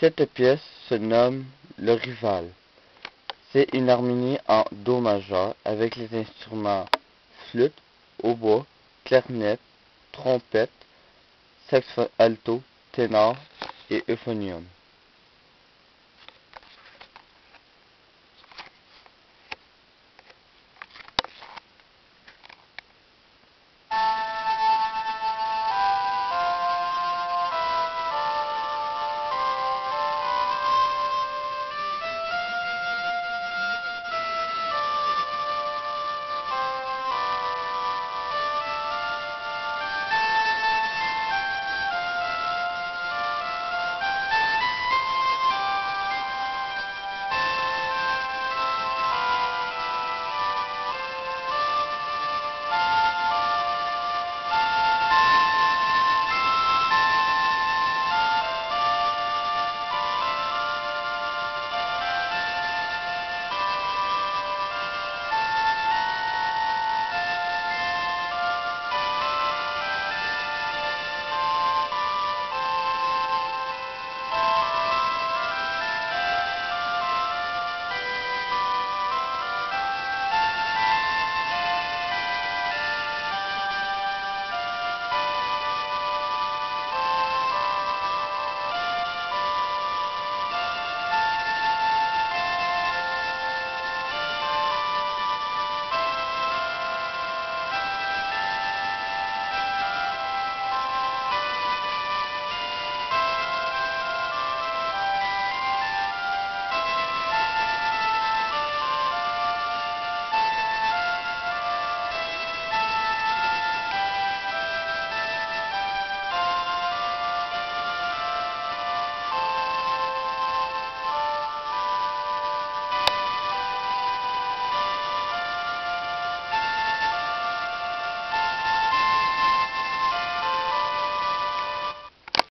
Cette pièce se nomme Le Rival. C'est une harmonie en Do majeur avec les instruments flûte, hautbois, clarinette, trompette, saxophone alto, ténor et euphonium.